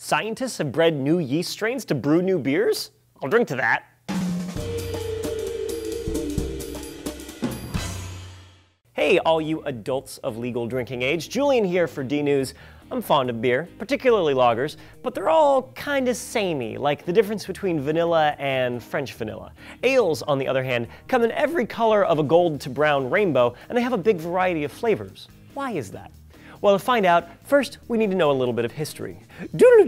Scientists have bred new yeast strains to brew new beers? I'll drink to that. Hey, all you adults of legal drinking age. Julian here for DNews. I'm fond of beer, particularly lagers, but they're all kinda samey, like the difference between vanilla and French vanilla. Ales, on the other hand, come in every color of a gold to brown rainbow, and they have a big variety of flavors. Why is that? Well, to find out, first we need to know a little bit of history. Do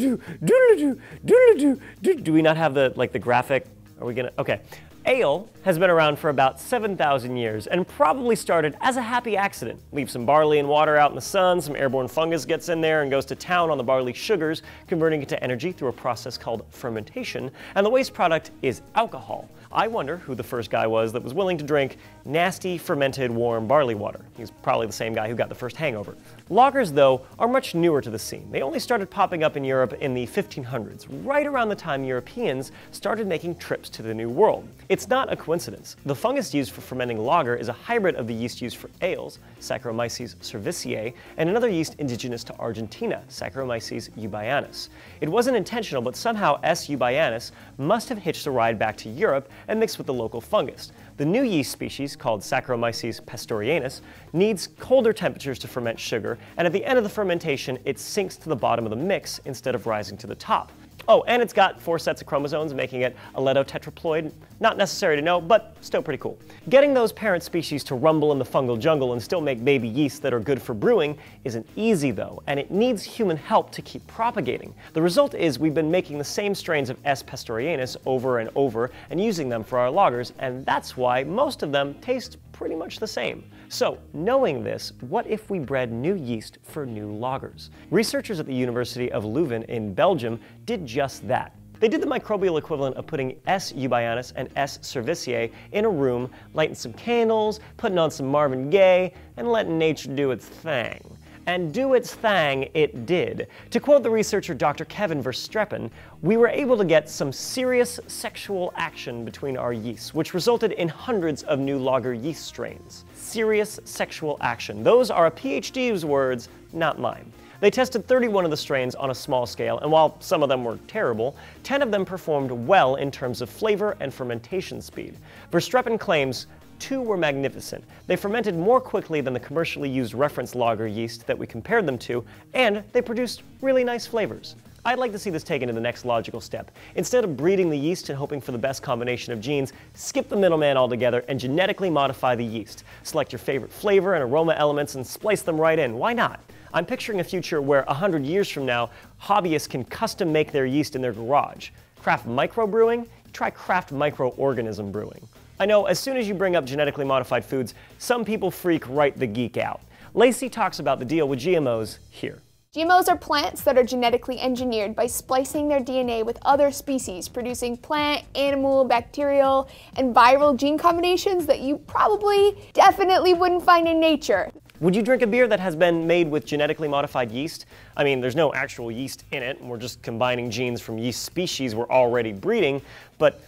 we not have the, like, the graphic? Are we gonna, okay. Ale has been around for about 7,000 years and probably started as a happy accident. Leave some barley and water out in the sun, some airborne fungus gets in there and goes to town on the barley sugars, converting it to energy through a process called fermentation, and the waste product is alcohol. I wonder who the first guy was that was willing to drink nasty, fermented, warm barley water. He's probably the same guy who got the first hangover. Lagers, though, are much newer to the scene. They only started popping up in Europe in the 1500s, right around the time Europeans started making trips to the New World. It's not a coincidence. The fungus used for fermenting lager is a hybrid of the yeast used for ales, Saccharomyces cerevisiae, and another yeast indigenous to Argentina, Saccharomyces eubayanus. It wasn't intentional, but somehow S. eubayanus must have hitched a ride back to Europe and mixed with the local fungus. The new yeast species, called Saccharomyces pastorianus, needs colder temperatures to ferment sugar, and at the end of the fermentation, it sinks to the bottom of the mix instead of rising to the top. Oh, and it's got four sets of chromosomes, making it a allotetraploid. Not necessary to know, but still pretty cool. Getting those parent species to rumble in the fungal jungle and still make baby yeasts that are good for brewing isn't easy though, and it needs human help to keep propagating. The result is we've been making the same strains of S. pastorianus over and over and using them for our lagers, and that's why most of them taste pretty much the same. So, knowing this, what if we bred new yeast for new lagers? Researchers at the University of Leuven in Belgium did just that. They did the microbial equivalent of putting S. eubayanus and S. cerevisiae in a room, lighting some candles, putting on some Marvin Gaye, and letting nature do its thing and do its thing it did. To quote the researcher Dr. Kevin Verstrepen, we were able to get some serious sexual action between our yeasts, which resulted in hundreds of new lager yeast strains. Serious sexual action. Those are a PhD's words, not mine. They tested 31 of the strains on a small scale, and while some of them were terrible, 10 of them performed well in terms of flavor and fermentation speed. Verstrepen claims two were magnificent. They fermented more quickly than the commercially used reference lager yeast that we compared them to, and they produced really nice flavors. I'd like to see this taken to the next logical step. Instead of breeding the yeast and hoping for the best combination of genes, skip the middleman altogether and genetically modify the yeast. Select your favorite flavor and aroma elements and splice them right in. Why not? I'm picturing a future where 100 years from now, hobbyists can custom make their yeast in their garage. Craft microbrewing? Try craft microorganism brewing. I know as soon as you bring up genetically modified foods, some people freak right the geek out. Lacey talks about the deal with GMOs here. GMOs are plants that are genetically engineered by splicing their DNA with other species, producing plant, animal, bacterial, and viral gene combinations that you probably definitely wouldn't find in nature. Would you drink a beer that has been made with genetically modified yeast? I mean, there's no actual yeast in it, and we're just combining genes from yeast species we're already breeding, but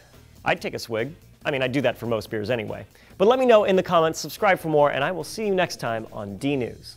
I'd take a swig. I mean, I do that for most beers anyway. But let me know in the comments, subscribe for more, and I will see you next time on D News.